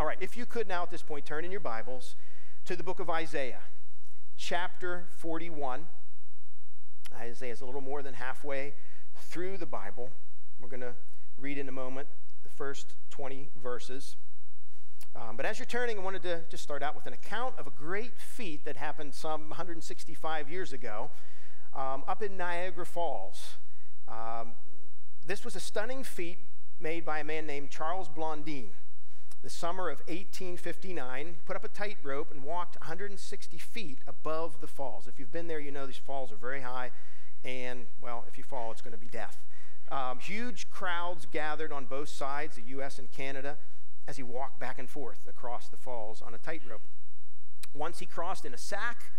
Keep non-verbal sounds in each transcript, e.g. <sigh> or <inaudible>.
All right, if you could now at this point turn in your Bibles to the book of Isaiah, chapter 41. Isaiah is a little more than halfway through the Bible. We're going to read in a moment the first 20 verses. Um, but as you're turning, I wanted to just start out with an account of a great feat that happened some 165 years ago um, up in Niagara Falls. Um, this was a stunning feat made by a man named Charles Blondin. The summer of 1859, put up a tightrope and walked 160 feet above the falls. If you've been there, you know these falls are very high, and, well, if you fall, it's going to be death. Um, huge crowds gathered on both sides, the U.S. and Canada, as he walked back and forth across the falls on a tightrope. Once he crossed in a sack,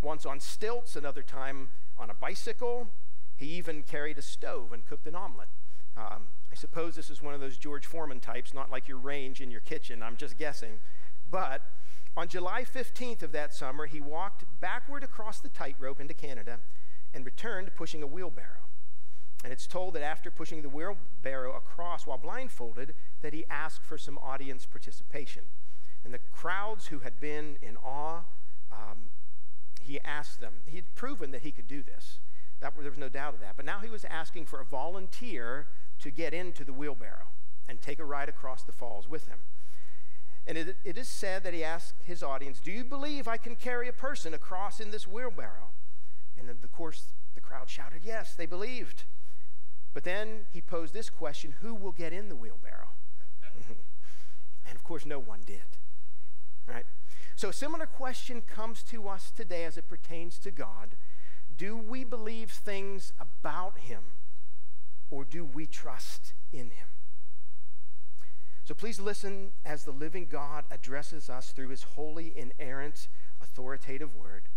once on stilts, another time on a bicycle. He even carried a stove and cooked an omelet. Um, I suppose this is one of those George Foreman types, not like your range in your kitchen, I'm just guessing. But on July 15th of that summer, he walked backward across the tightrope into Canada and returned pushing a wheelbarrow. And it's told that after pushing the wheelbarrow across while blindfolded, that he asked for some audience participation. And the crowds who had been in awe, um, he asked them, he had proven that he could do this. That, there was no doubt of that. But now he was asking for a volunteer to get into the wheelbarrow and take a ride across the falls with him. And it, it is said that he asked his audience, Do you believe I can carry a person across in this wheelbarrow? And of course, the crowd shouted, Yes, they believed. But then he posed this question Who will get in the wheelbarrow? <laughs> and of course, no one did. Right? So, a similar question comes to us today as it pertains to God. Do we believe things about Him or do we trust in Him? So please listen as the living God addresses us through His holy, inerrant, authoritative word.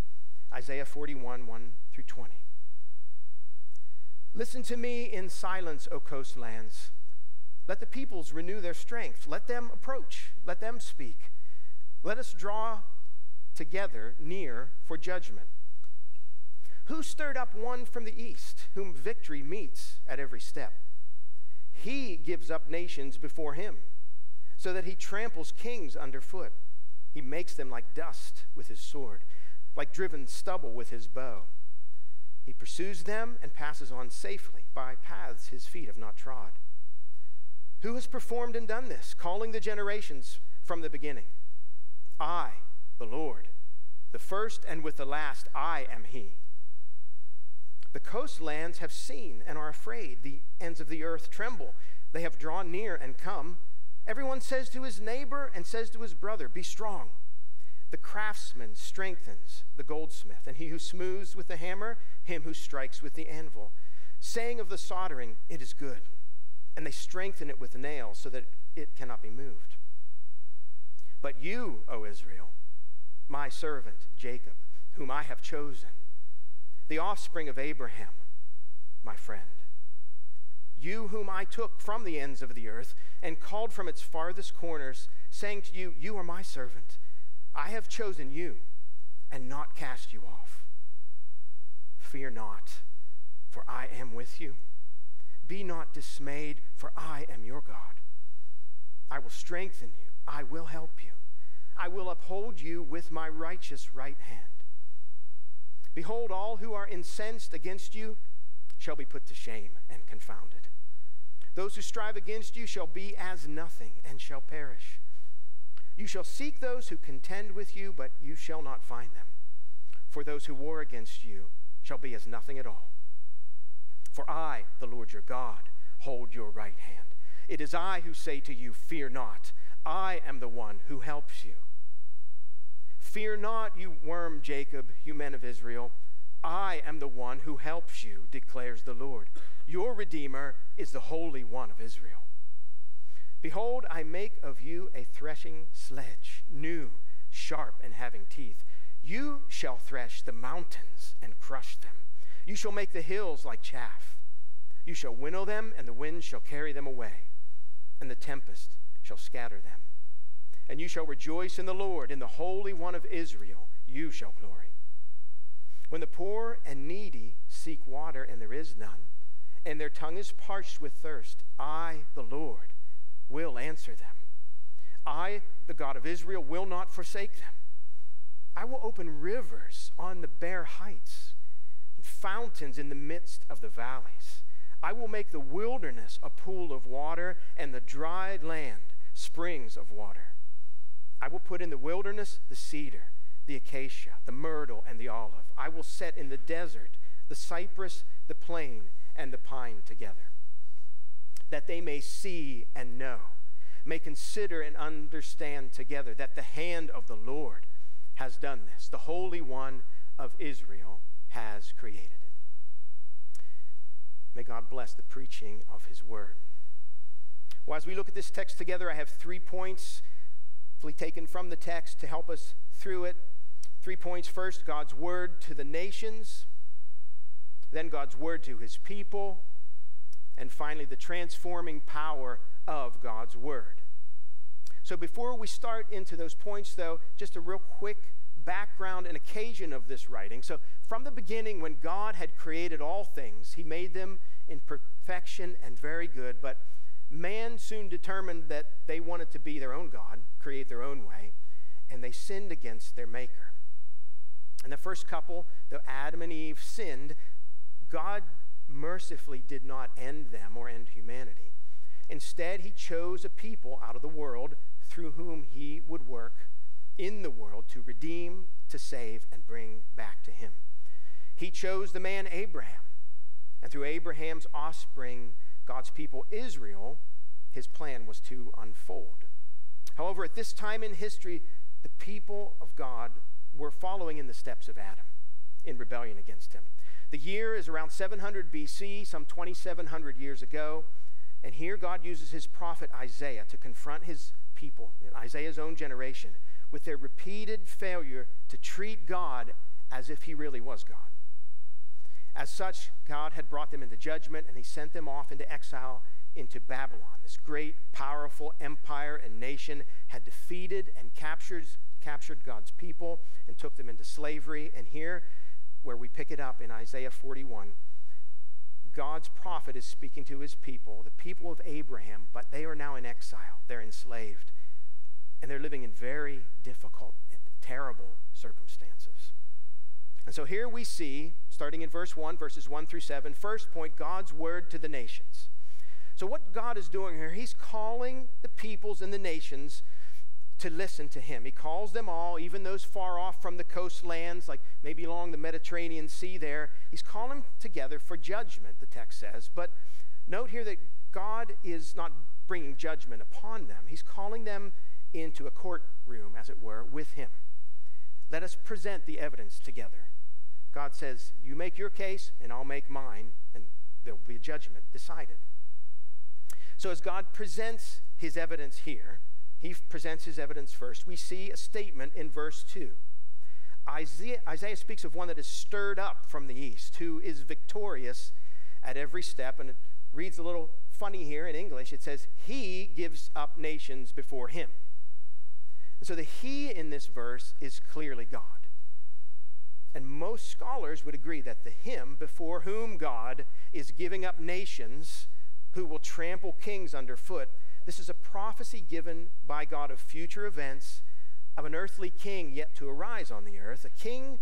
Isaiah 41, 1 through 20. Listen to me in silence, O coastlands. Let the peoples renew their strength. Let them approach. Let them speak. Let us draw together near for judgment. Who stirred up one from the east, whom victory meets at every step? He gives up nations before him, so that he tramples kings underfoot. He makes them like dust with his sword, like driven stubble with his bow. He pursues them and passes on safely by paths his feet have not trod. Who has performed and done this, calling the generations from the beginning? I, the Lord, the first and with the last, I am he. The coastlands have seen and are afraid. The ends of the earth tremble. They have drawn near and come. Everyone says to his neighbor and says to his brother, Be strong. The craftsman strengthens the goldsmith, and he who smooths with the hammer, him who strikes with the anvil, saying of the soldering, It is good. And they strengthen it with nails so that it cannot be moved. But you, O Israel, my servant Jacob, whom I have chosen, the offspring of Abraham, my friend. You whom I took from the ends of the earth and called from its farthest corners, saying to you, You are my servant. I have chosen you and not cast you off. Fear not, for I am with you. Be not dismayed, for I am your God. I will strengthen you, I will help you, I will uphold you with my righteous right hand. Behold, all who are incensed against you shall be put to shame and confounded. Those who strive against you shall be as nothing and shall perish. You shall seek those who contend with you, but you shall not find them. For those who war against you shall be as nothing at all. For I, the Lord your God, hold your right hand. It is I who say to you, Fear not. I am the one who helps you. Fear not, you worm Jacob, you men of Israel. I am the one who helps you, declares the Lord. Your Redeemer is the Holy One of Israel. Behold, I make of you a threshing sledge, new, sharp, and having teeth. You shall thresh the mountains and crush them. You shall make the hills like chaff. You shall winnow them, and the wind shall carry them away, and the tempest shall scatter them and you shall rejoice in the Lord, in the Holy One of Israel, you shall glory. When the poor and needy seek water and there is none, and their tongue is parched with thirst, I, the Lord, will answer them. I, the God of Israel, will not forsake them. I will open rivers on the bare heights and fountains in the midst of the valleys. I will make the wilderness a pool of water and the dried land springs of water. I will put in the wilderness the cedar, the acacia, the myrtle, and the olive. I will set in the desert the cypress, the plane, and the pine together, that they may see and know, may consider and understand together that the hand of the Lord has done this. The Holy One of Israel has created it. May God bless the preaching of his word. Well, as we look at this text together, I have three points, hopefully taken from the text to help us through it. Three points. First, God's word to the nations, then God's word to his people, and finally, the transforming power of God's word. So, before we start into those points, though, just a real quick background and occasion of this writing. So, from the beginning, when God had created all things, he made them in perfection and very good. But man soon determined that they wanted to be their own God, create their own way, and they sinned against their Maker. And the first couple, though Adam and Eve sinned, God mercifully did not end them or end humanity. Instead, he chose a people out of the world through whom he would work in the world to redeem, to save, and bring back to him. He chose the man Abraham, and through Abraham's offspring, God's people Israel, his plan was to unfold. However, at this time in history, the people of God were following in the steps of Adam in rebellion against him. The year is around 700 BC, some 2,700 years ago. And here God uses his prophet Isaiah to confront his people, Isaiah's own generation, with their repeated failure to treat God as if he really was God. As such, God had brought them into judgment and he sent them off into exile into Babylon. This great, powerful empire and nation had defeated and captured, captured God's people and took them into slavery. And here, where we pick it up in Isaiah 41, God's prophet is speaking to his people, the people of Abraham, but they are now in exile. They're enslaved. And they're living in very difficult terrible circumstances. And so here we see, starting in verse 1, verses 1 through 7, first point, God's word to the nations. So, what God is doing here, He's calling the peoples and the nations to listen to Him. He calls them all, even those far off from the coastlands, like maybe along the Mediterranean Sea there. He's calling them together for judgment, the text says. But note here that God is not bringing judgment upon them, He's calling them into a courtroom, as it were, with him. Let us present the evidence together. God says, You make your case, and I'll make mine, and there'll be a judgment decided. So, as God presents his evidence here, he presents his evidence first. We see a statement in verse 2. Isaiah, Isaiah speaks of one that is stirred up from the east, who is victorious at every step. And it reads a little funny here in English. It says, He gives up nations before him. And so the he in this verse is clearly God. And most scholars would agree that the him before whom God is giving up nations who will trample kings underfoot, this is a prophecy given by God of future events of an earthly king yet to arise on the earth, a king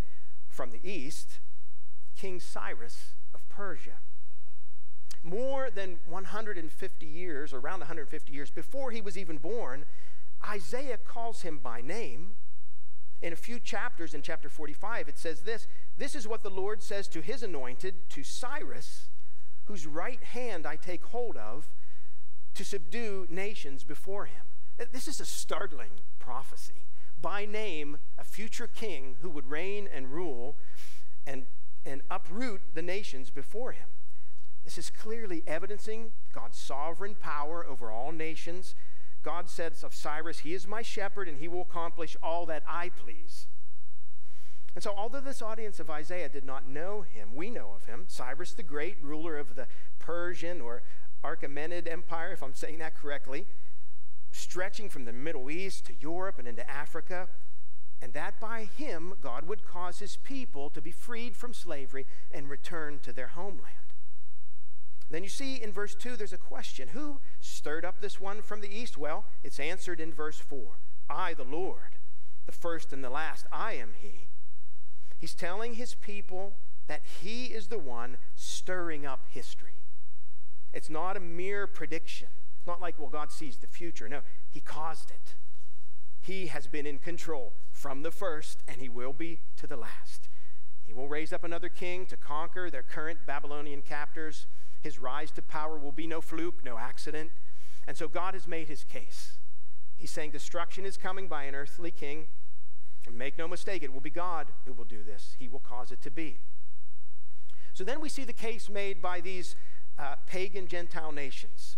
from the east, King Cyrus of Persia. More than 150 years, around 150 years before he was even born, Isaiah calls him by name. In a few chapters, in chapter 45, it says this This is what the Lord says to his anointed, to Cyrus, whose right hand I take hold of to subdue nations before him. This is a startling prophecy. By name, a future king who would reign and rule and, and uproot the nations before him. This is clearly evidencing God's sovereign power over all nations God says of Cyrus, He is my shepherd and he will accomplish all that I please. And so, although this audience of Isaiah did not know him, we know of him. Cyrus the Great, ruler of the Persian or Achaemenid Empire, if I'm saying that correctly, stretching from the Middle East to Europe and into Africa. And that by him, God would cause his people to be freed from slavery and return to their homeland. Then you see in verse 2, there's a question Who stirred up this one from the east? Well, it's answered in verse 4 I, the Lord, the first and the last, I am He. He's telling His people that He is the one stirring up history. It's not a mere prediction. It's not like, well, God sees the future. No, He caused it. He has been in control from the first, and He will be to the last. He will raise up another king to conquer their current Babylonian captors. His rise to power will be no fluke, no accident. And so God has made his case. He's saying destruction is coming by an earthly king. And make no mistake, it will be God who will do this. He will cause it to be. So then we see the case made by these uh, pagan Gentile nations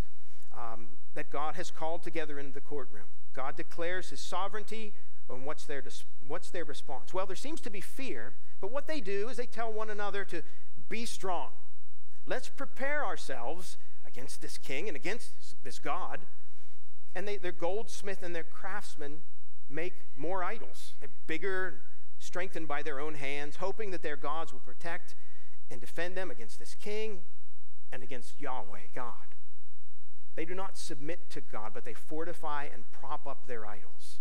um, that God has called together in the courtroom. God declares his sovereignty, and what's their, what's their response? Well, there seems to be fear, but what they do is they tell one another to be strong. Let's prepare ourselves against this king and against this God. And they, their goldsmith and their craftsmen make more idols. They're bigger, strengthened by their own hands, hoping that their gods will protect and defend them against this king and against Yahweh, God. They do not submit to God, but they fortify and prop up their idols.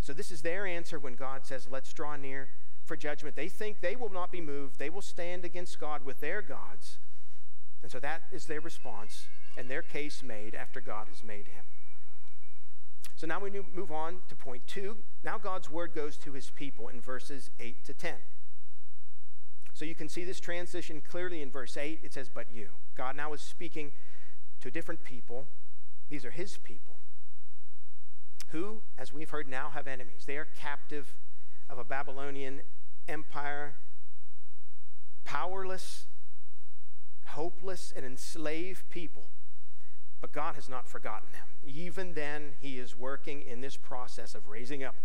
So, this is their answer when God says, Let's draw near for judgment. They think they will not be moved. They will stand against God with their gods. And so that is their response and their case made after God has made him. So now we move on to point two. Now God's word goes to his people in verses 8 to 10. So you can see this transition clearly in verse 8. It says, But you. God now is speaking to different people. These are his people who, as we've heard, now have enemies. They are captive of a Babylonian empire, powerless, hopeless, and enslaved people. But God has not forgotten them. Even then, He is working in this process of raising up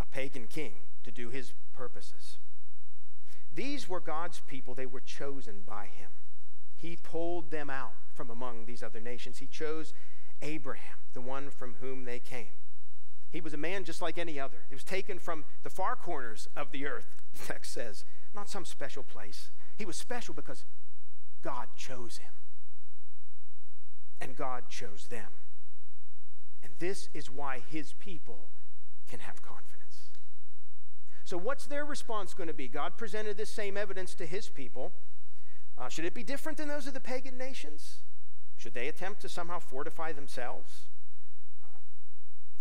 a pagan king to do His purposes. These were God's people, they were chosen by Him. He pulled them out from among these other nations. He chose Abraham, the one from whom they came. He was a man just like any other. He was taken from the far corners of the earth, the text says, not some special place. He was special because God chose him. And God chose them. And this is why his people can have confidence. So, what's their response going to be? God presented this same evidence to his people. Uh, should it be different than those of the pagan nations? Should they attempt to somehow fortify themselves?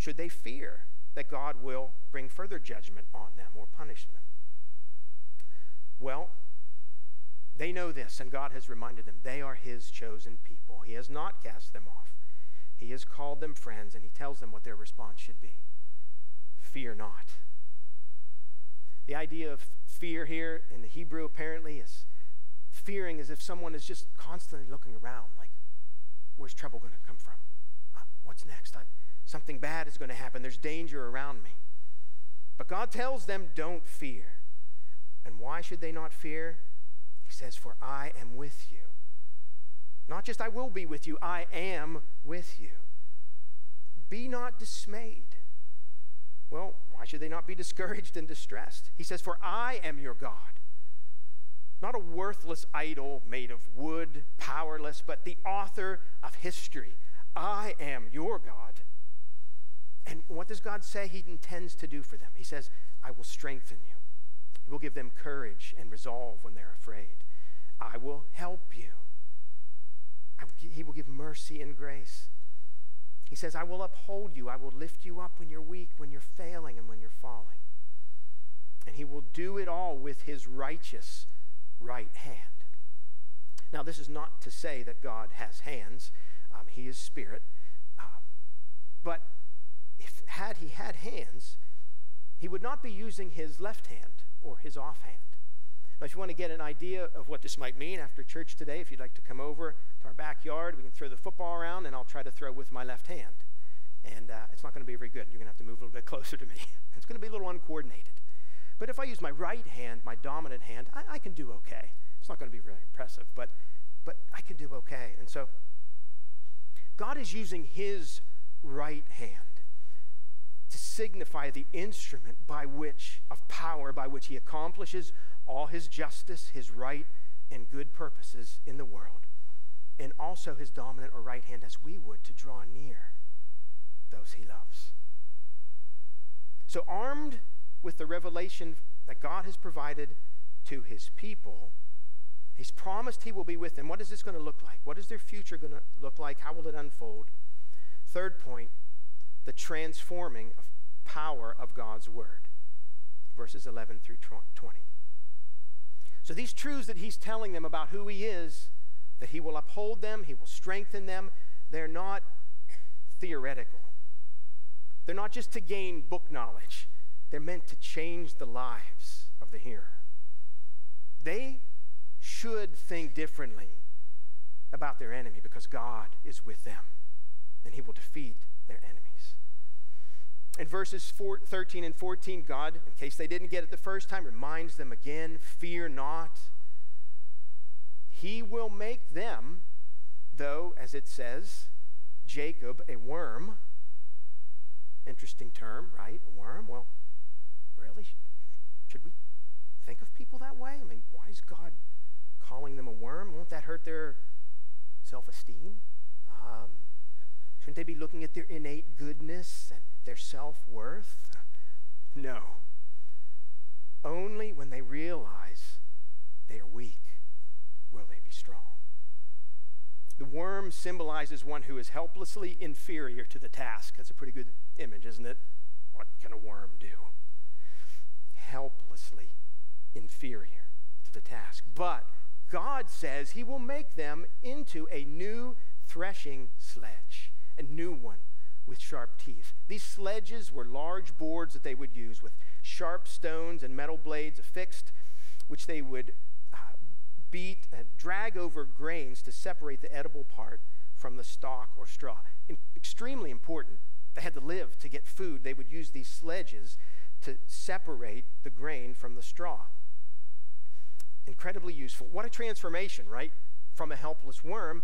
Should they fear that God will bring further judgment on them or punishment? Well, they know this, and God has reminded them they are His chosen people. He has not cast them off. He has called them friends, and He tells them what their response should be Fear not. The idea of fear here in the Hebrew apparently is fearing as if someone is just constantly looking around, like, where's trouble going to come from? What's next? I, Something bad is going to happen. There's danger around me. But God tells them, don't fear. And why should they not fear? He says, For I am with you. Not just I will be with you, I am with you. Be not dismayed. Well, why should they not be discouraged and distressed? He says, For I am your God. Not a worthless idol made of wood, powerless, but the author of history. I am your God. And what does God say He intends to do for them? He says, I will strengthen you. He will give them courage and resolve when they're afraid. I will help you. he will give mercy and grace. He says, I will uphold you. I will lift you up when you're weak, when you're failing, and when you're falling. And he will do it all with his righteous right hand. Now, this is not to say that God has hands, um, he is spirit. Um, but if had he had hands, he would not be using his left hand or his offhand. Now, if you want to get an idea of what this might mean after church today, if you'd like to come over to our backyard, we can throw the football around, and I'll try to throw with my left hand. And uh, it's not going to be very good. You're going to have to move a little bit <laughs> closer to me. <laughs> it's going to be a little uncoordinated. But if I use my right hand, my dominant hand, I, I can do okay. It's not going to be very impressive, but, but I can do okay. And so God is using his right hand to signify the instrument by which, of power, by which he accomplishes all his justice, his right, and good purposes in the world. and also his dominant or right hand as we would to draw near those he loves. So, armed with the revelation that God has provided to his people, he's promised he will be with them. What is this going to look like? What is their future going to look like? How will it unfold? Third point the transforming of power of God's word. Verses 11 through 20. So, these truths that he's telling them about who he is, that he will uphold them, he will strengthen them, they're not theoretical. They're not just to gain book knowledge, they're meant to change the lives of the hearer. They should think differently about their enemy because God is with them and he will defeat their enemies. In verses four, 13 and 14, God, in case they didn't get it the first time, reminds them again fear not. He will make them, though, as it says, Jacob a worm. Interesting term, right? A worm. Well, really? Should we think of people that way? I mean, why is God calling them a worm? Won't that hurt their self esteem? Um, shouldn't they be looking at their innate goodness and their self worth? <laughs> No. Only when they realize they are weak will they be strong. The worm symbolizes one who is helplessly inferior to the task. That's a pretty good image, isn't it? What can a worm do? Helplessly inferior to the task. But God says he will make them into a new threshing sledge, a new one with sharp teeth. These sledges were large boards that they would use with sharp stones and metal blades affixed, which they would uh, beat and drag over grains to separate the edible part from the stalk or straw. In, extremely important. They had to live to get food. They would use these sledges to separate the grain from the straw. Incredibly useful. What a transformation, right? From a helpless worm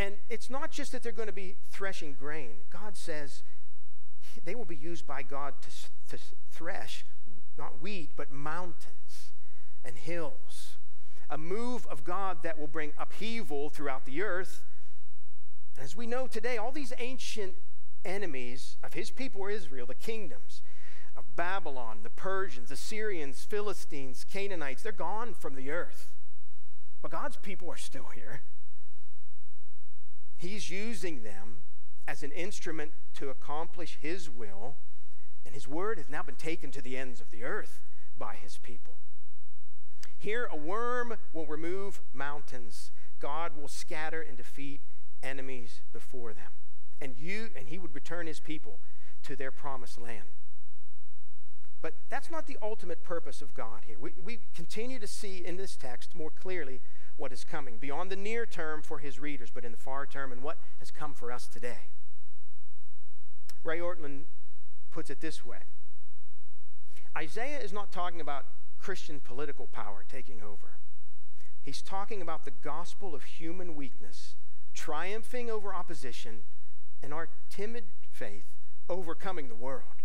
and it's not just that they're going to be threshing grain. God says they will be used by God to, to thresh not wheat, but mountains and hills. A move of God that will bring upheaval throughout the earth. As we know today, all these ancient enemies of his people Israel, the kingdoms Babylon, the Persians, Assyrians, Philistines, Canaanites, they're gone from the earth. But God's people are still here. He's using them as an instrument to accomplish His will, and His word has now been taken to the ends of the earth by His people. Here, a worm will remove mountains. God will scatter and defeat enemies before them. And you and he would return his people to their promised land. But that's not the ultimate purpose of God here. We, we continue to see in this text more clearly what is coming, beyond the near term for his readers, but in the far term and what has come for us today. Ray Ortlund puts it this way Isaiah is not talking about Christian political power taking over. He's talking about the gospel of human weakness triumphing over opposition and our timid faith overcoming the world.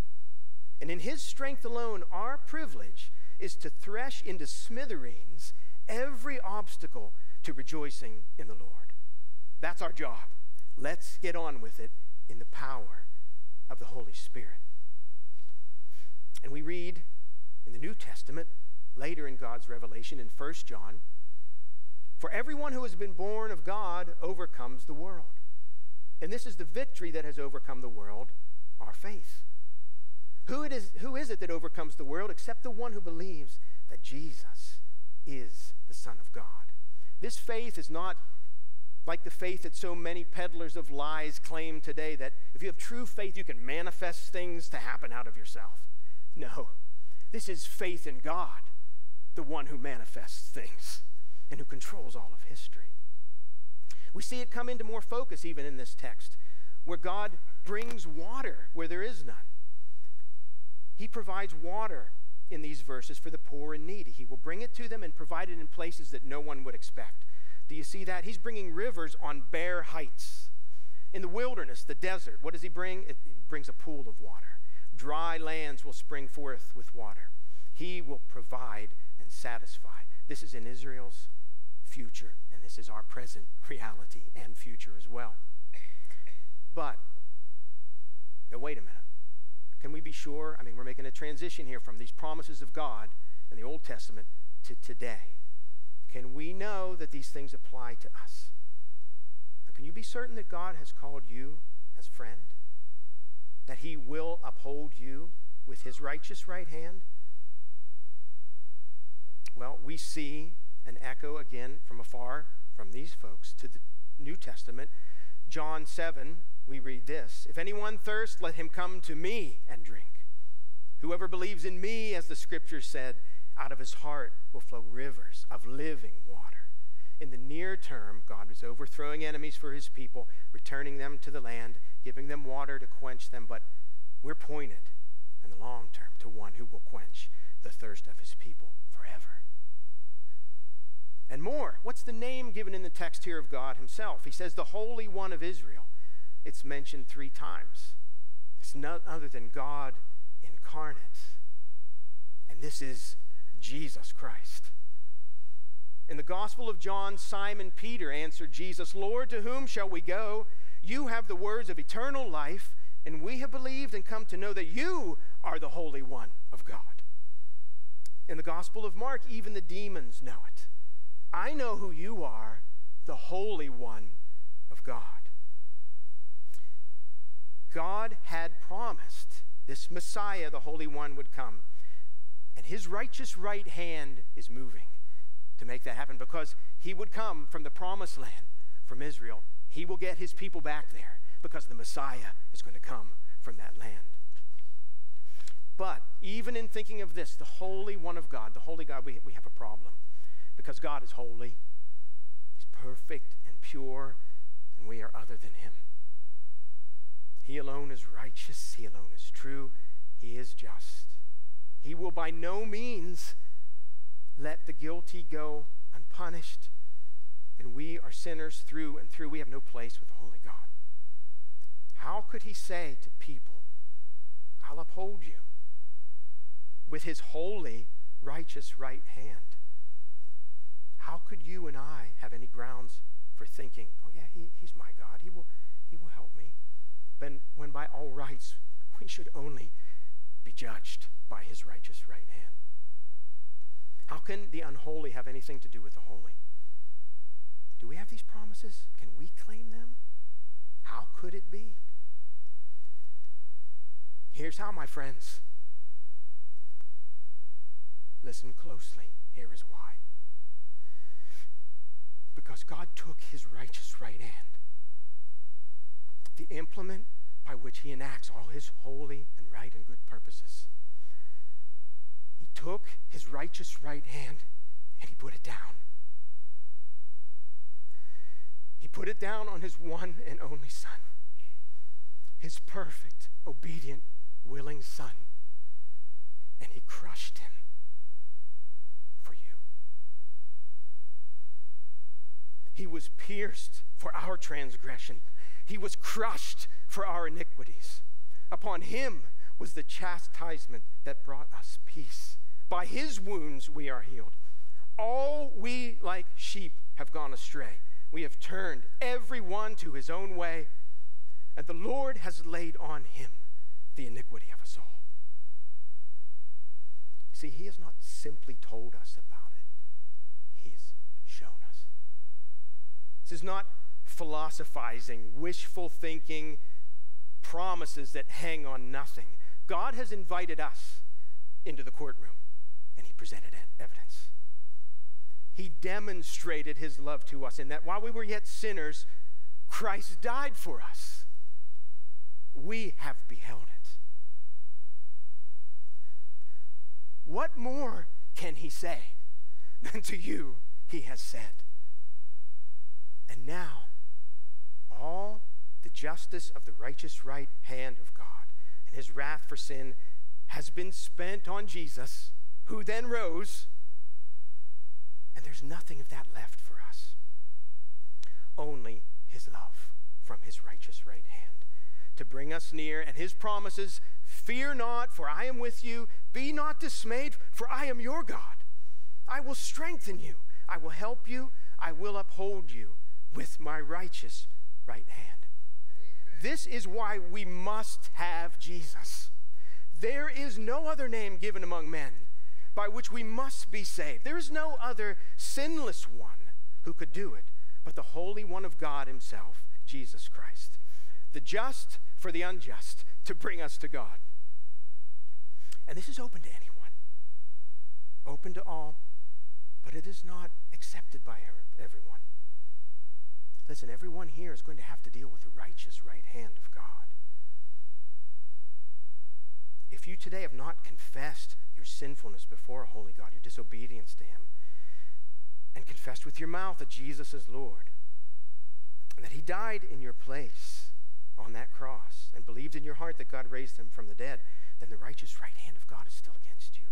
And in his strength alone, our privilege is to thresh into smithereens every obstacle to rejoicing in the Lord. That's our job. Let's get on with it in the power of the Holy Spirit. And we read in the New Testament, later in God's revelation in 1 John, for everyone who has been born of God overcomes the world. And this is the victory that has overcome the world, our faith. Who, it is, who is it that overcomes the world except the one who believes that Jesus is the Son of God. This faith is not like the faith that so many peddlers of lies claim today that if you have true faith, you can manifest things to happen out of yourself. No, this is faith in God, the one who manifests things and who controls all of history. We see it come into more focus even in this text, where God brings water where there is none. He provides water in these verses for the poor and needy. He will bring it to them and provide it in places that no one would expect. Do you see that? He's bringing rivers on bare heights. In the wilderness, the desert, what does he bring? It, he brings a pool of water. Dry lands will spring forth with water. He will provide and satisfy. This is in Israel's future. And this is our present <laughs> reality and future as well. But, but wait a minute. Can we be sure? I mean, we're making a transition here from these promises of God in the Old Testament to today. Can we know that these things apply to us? Now, can you be certain that God has called you as friend? That he will uphold you with his righteous right hand? Well, we see an echo again from afar from these folks to the New Testament. John 7, we read this If anyone thirst, let him come to me and drink. Whoever believes in me, as the scripture said, out of his heart will flow rivers of living water. In the near term, God was overthrowing enemies for his people, returning them to the land, giving them water to quench them. But we're pointed in the long term to one who will quench the thirst of his people forever. And more, what's the name given in the text here of God himself? He says, the Holy One of Israel. It's mentioned three times. It's none other than God incarnate. And this is Jesus Christ. In the Gospel of John, Simon Peter answered Jesus, Lord, to whom shall we go? You have the words of eternal life, and we have believed and come to know that you are the Holy One of God. In the Gospel of Mark, even the demons know it. I know who you are, the Holy One of God. God had promised this Messiah, the Holy One, would come. And his righteous right hand is moving to make that happen because he would come from the promised land, from Israel. He will get his people back there because the Messiah is going to come from that land. But even in thinking of this, the Holy One of God, the Holy God, we, we have a problem because God is holy. He's perfect and pure, and we are other than him. He alone is righteous. He alone is true. He is just. He will by no means let the guilty go unpunished. And we are sinners through and through. We have no place with the Holy God. How could he say to people, I'll uphold you with his holy, righteous right hand? How could you and I have any grounds for thinking, oh, yeah, he, he's my God. He will, he will help me? When, when by all rights, we should only be judged by his righteous right hand. How can the unholy have anything to do with the holy? Do we have these promises? Can we claim them? How could it be? Here's how, my friends. Listen closely. Here is why. Because God took his righteous right hand, the implement by which he enacts all his holy and right and good purposes. He took his righteous right hand and he put it down. He put it down on his one and only Son, his perfect, obedient, willing Son, and he crushed him for you. He was pierced for our transgression, he was crushed for our iniquities. Upon him was the chastisement that brought us peace. By his wounds we are healed. All we like sheep have gone astray. We have turned every one to his own way, and the Lord has laid on him the iniquity of us all. See, he has not simply told us about it, he's shown us. This is not philosophizing, wishful thinking, promises that hang on nothing. God has invited us into the courtroom, and He presented evidence. He demonstrated His love to us in that while we were yet sinners, Christ died for us. We have beheld it. What more can He say than to you He has said? And now, all the justice of the righteous right hand of God and his wrath for sin has been spent on Jesus, who then rose, and there's nothing of that left for us. Only his love from his righteous right hand to bring us near, and his promises Fear not, for I am with you. Be not dismayed, for I am your God. I will strengthen you. I will help you. I will uphold you with my righteous right hand. This is why we must have Jesus. There is no other name given among men by which we must be saved. There is no other sinless one who could do it but the Holy One of God Himself, Jesus Christ. The just for the unjust to bring us to God. And this is open to anyone, open to all, but it is not accepted by everyone. Listen, everyone here is going to have to deal with the righteous right hand of God. If you today have not confessed your sinfulness before a holy God, your disobedience to Him, and confessed with your mouth that Jesus is Lord, and that He died in your place on that cross, and believed in your heart that God raised Him from the dead, then the righteous right hand of God is still against you.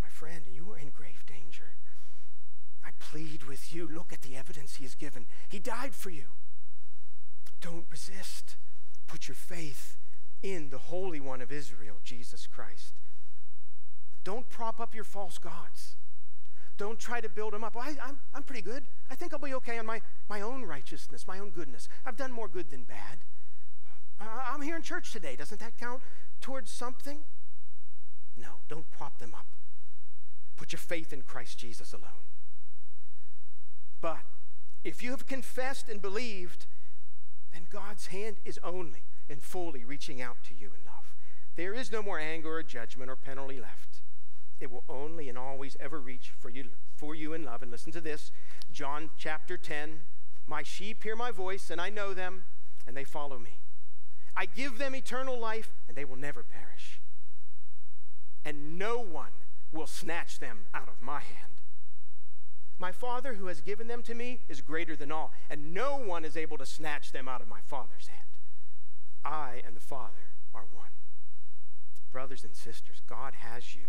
My friend, you are in grave danger. I plead with you look at the evidence He has given. He died for you. Don't resist. Put your faith in the Holy One of Israel, Jesus Christ. Don't prop up your false gods. Don't try to build them up. Well, I, am I'm, I'm pretty good. I think I'll be okay on my, my own righteousness, my own goodness. I've done more good than bad. I, I'm here in church today. Doesn't that count towards something? No, don't prop them up. Put your faith in Christ Jesus alone. But if you have confessed and believed, then God's hand is only and fully reaching out to you in love. There is no more anger or judgment or penalty left. It will only and always ever reach for you, for you in love. And listen to this John chapter 10 My sheep hear my voice, and I know them, and they follow me. I give them eternal life, and they will never perish. And no one will snatch them out of my hand. My Father who has given them to me is greater than all, and no one is able to snatch them out of my Father's hand. I and the Father are one. Brothers and sisters, God has you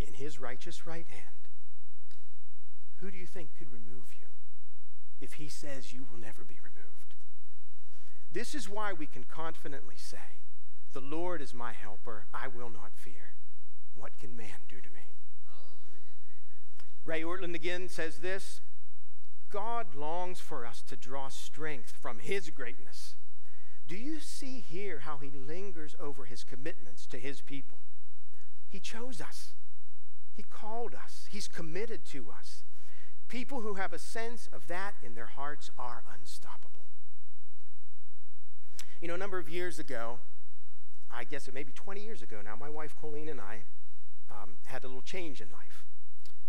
in his righteous right hand. Who do you think could remove you if he says you will never be removed? This is why we can confidently say, The Lord is my helper, I will not fear. What can man do to me? Ray Ortlund again says this God longs for us to draw strength from his greatness. Do you see here how he lingers over his commitments to his people? He chose us. He called us. He's committed to us. People who have a sense of that in their hearts are unstoppable. You know, a number of years ago, I guess it may be 20 years ago now, my wife Colleen and I um, had a little change in life.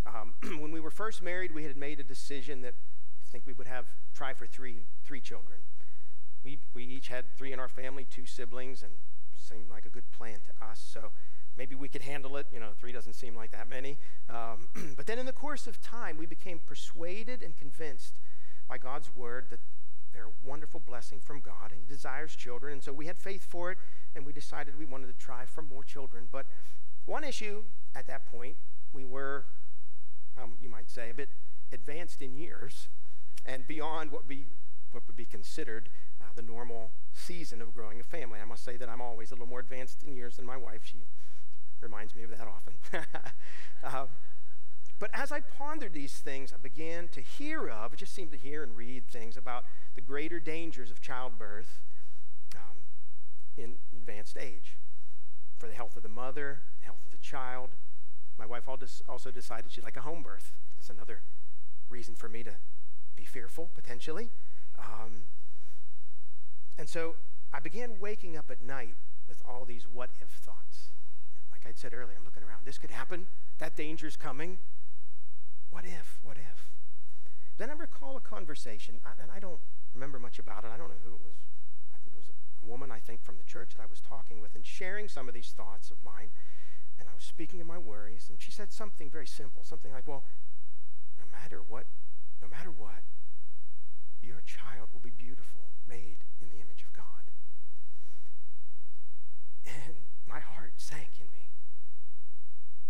Um, <clears throat> when we were first married, we had made a decision that I think we would have try for three three children. We we each had three in our family, two siblings, and seemed like a good plan to us. So maybe we could handle it. You know, three doesn't seem like that many. Um, <clears throat> but then in the course of time, we became persuaded and convinced by God's word that they're a wonderful blessing from God, and He desires children. And so we had faith for it, and we decided we wanted to try for more children. But one issue at that point, we were um, you might say, a bit advanced in years and beyond what, be, what would be considered uh, the normal season of growing a family. I must say that I'm always a little more advanced in years than my wife. She reminds me of that often. uh, <laughs> but as I pondered these things, I began to hear of, I just seemed to hear and read things about the greater dangers of childbirth um, in advanced age for the health of the mother, health of the child, my wife also decided she'd like a home birth. That's another reason for me to be fearful, potentially. Um, and so I began waking up at night with all these what if thoughts. Like I'd said earlier, I'm looking around. This could happen. That danger's coming. What if? What if? Then I recall a conversation, and I don't remember much about it. I don't know who it was. I think it was a woman, I think, from the church that I was talking with and sharing some of these thoughts of mine and I was speaking of my worries, and she said something very simple, something like, Well, no matter what, no matter what, your child will be beautiful, made in the image of God. And my heart sank in me.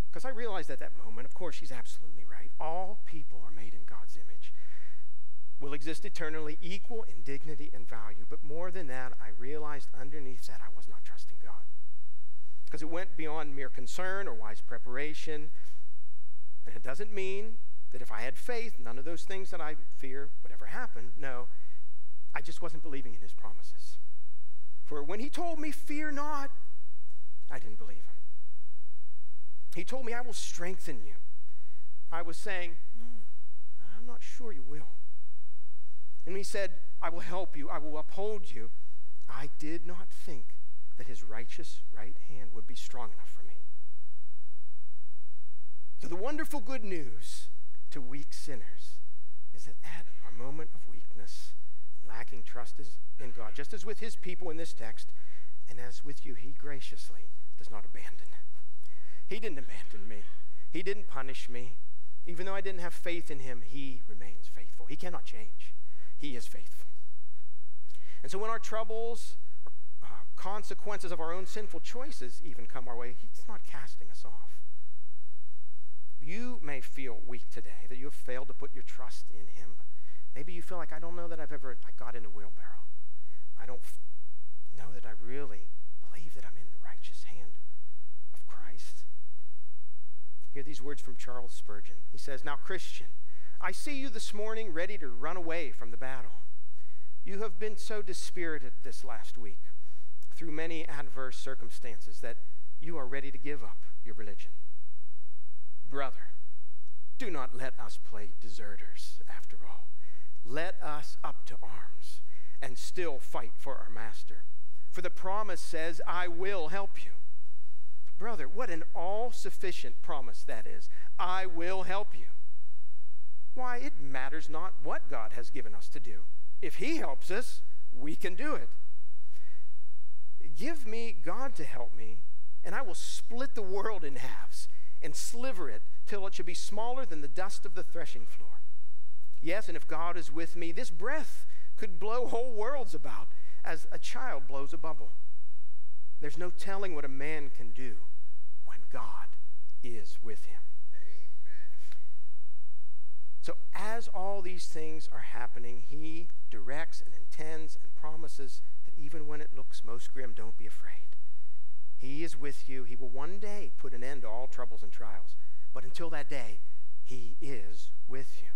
Because I realized at that moment, of course, she's absolutely right. All people are made in God's image, will exist eternally, equal in dignity and value. But more than that, I realized underneath that I was not trusting God because it went beyond mere concern or wise preparation. And it doesn't mean that if I had faith, none of those things that I fear would ever happen. No, I just wasn't believing in his promises. For when he told me, Fear not, I didn't believe him. He told me, I will strengthen you. I was saying, mm, I'm not sure you will. And he said, I will help you, I will uphold you. I did not think that his righteous right hand would be strong enough for me. So, the wonderful good news to weak sinners is that at our moment of weakness, and lacking trust is in God, just as with his people in this text, and as with you, he graciously does not abandon. He didn't abandon me. He didn't punish me. Even though I didn't have faith in him, he remains faithful. He cannot change. He is faithful. And so when our troubles, consequences of our own sinful choices even come our way, he's not casting us off. You may feel weak today, that you have failed to put your trust in him. Maybe you feel like, I don't know that I've ever I got in a wheelbarrow. I don't f- know that I really believe that I'm in the righteous hand of Christ. Hear these words from Charles Spurgeon. He says, Now, Christian, I see you this morning ready to run away from the battle. You have been so dispirited this last week through many adverse circumstances that you are ready to give up your religion. Brother, do not let us play deserters after all. Let us up to arms and still fight for our master. For the promise says, I will help you. Brother, what an all sufficient promise that is. I will help you. Why, it matters not what God has given us to do. If He helps us, we can do it. Give me God to help me, and I will split the world in halves and sliver it till it should be smaller than the dust of the threshing floor. Yes, and if God is with me, this breath could blow whole worlds about as a child blows a bubble. There's no telling what a man can do when God is with him. So, as all these things are happening, he directs and intends and promises even when it looks most grim, don't be afraid. He is with you. He will one day put an end to all troubles and trials. But until that day, he is with you.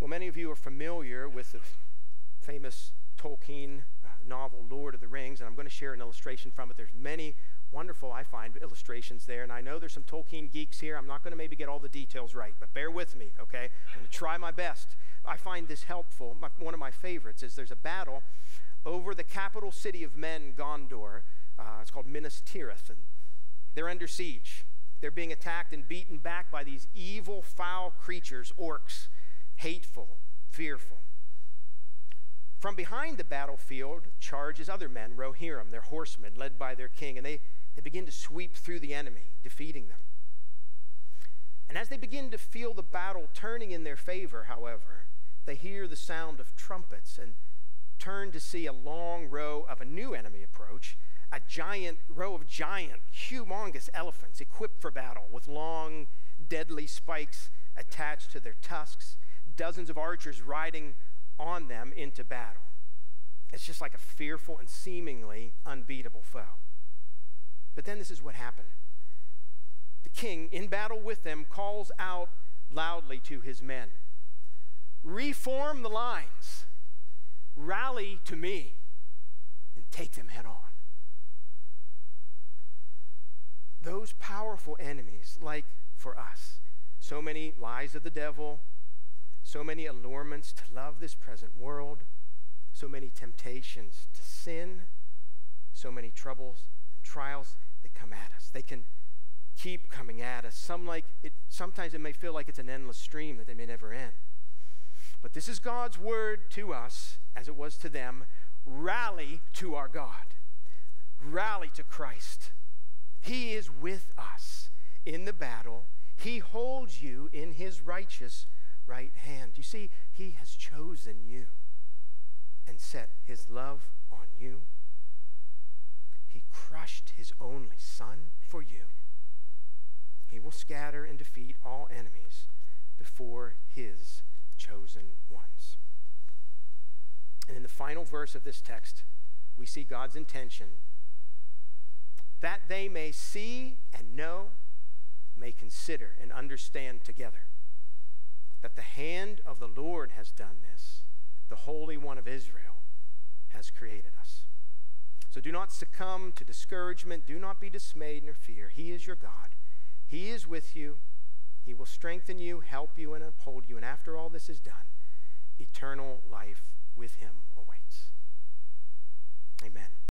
Well, many of you are familiar with the famous Tolkien uh, novel, Lord of the Rings, and I'm going to share an illustration from it. There's many wonderful, I find, illustrations there. And I know there's some Tolkien geeks here. I'm not going to maybe get all the details right, but bear with me, okay? I'm going to try my best. I find this helpful. My, one of my favorites is there's a battle over the capital city of men, Gondor. Uh, it's called Minas Tirith, and they're under siege. They're being attacked and beaten back by these evil, foul creatures, orcs, hateful, fearful. From behind the battlefield charges other men, Rohirrim, their horsemen, led by their king, and they, they begin to sweep through the enemy, defeating them. And as they begin to feel the battle turning in their favor, however, they hear the sound of trumpets and turn to see a long row of a new enemy approach, a giant row of giant, humongous elephants equipped for battle with long, deadly spikes attached to their tusks, dozens of archers riding on them into battle. It's just like a fearful and seemingly unbeatable foe. But then this is what happened. The king, in battle with them, calls out loudly to his men Reform the lines, rally to me, and take them head on. Those powerful enemies, like for us, so many lies of the devil, so many allurements to love this present world, so many temptations to sin, so many troubles and trials that come at us. They can keep coming at us. Some like it sometimes it may feel like it's an endless stream that they may never end. But this is God's word to us as it was to them. Rally to our God. Rally to Christ. He is with us in the battle. He holds you in his righteous right hand. You see, he has chosen you and set his love on you. He crushed his only son for you. He will scatter and defeat all enemies before his chosen ones. And in the final verse of this text, we see God's intention that they may see and know may consider and understand together that the hand of the Lord has done this, the Holy One of Israel has created us. So do not succumb to discouragement. Do not be dismayed nor fear. He is your God. He is with you. He will strengthen you, help you, and uphold you. And after all this is done, eternal life with Him awaits. Amen.